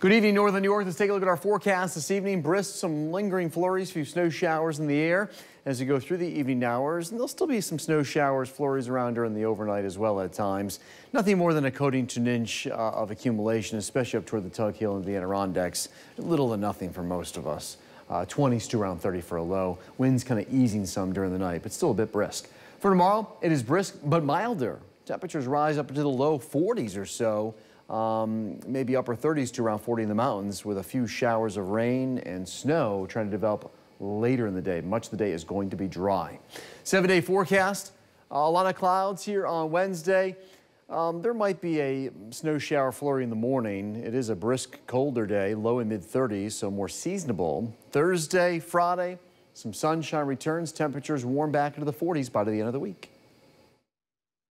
Good evening, Northern New York. Let's take a look at our forecast this evening. Brisk, some lingering flurries, a few snow showers in the air as you go through the evening hours. And there'll still be some snow showers, flurries around during the overnight as well at times. Nothing more than a coating to an inch uh, of accumulation, especially up toward the Tug Hill and the Adirondacks. Little to nothing for most of us. Uh, 20s to around 30 for a low. Winds kind of easing some during the night, but still a bit brisk. For tomorrow, it is brisk but milder. Temperatures rise up into the low 40s or so um, maybe upper 30s to around 40 in the mountains with a few showers of rain and snow trying to develop later in the day. Much of the day is going to be dry. Seven day forecast. a lot of clouds here on Wednesday. Um, there might be a snow shower flurry in the morning. It is a brisk, colder day, low in mid 30s, so more seasonable. Thursday, Friday, some sunshine returns. Temperatures warm back into the 40s by the end of the week.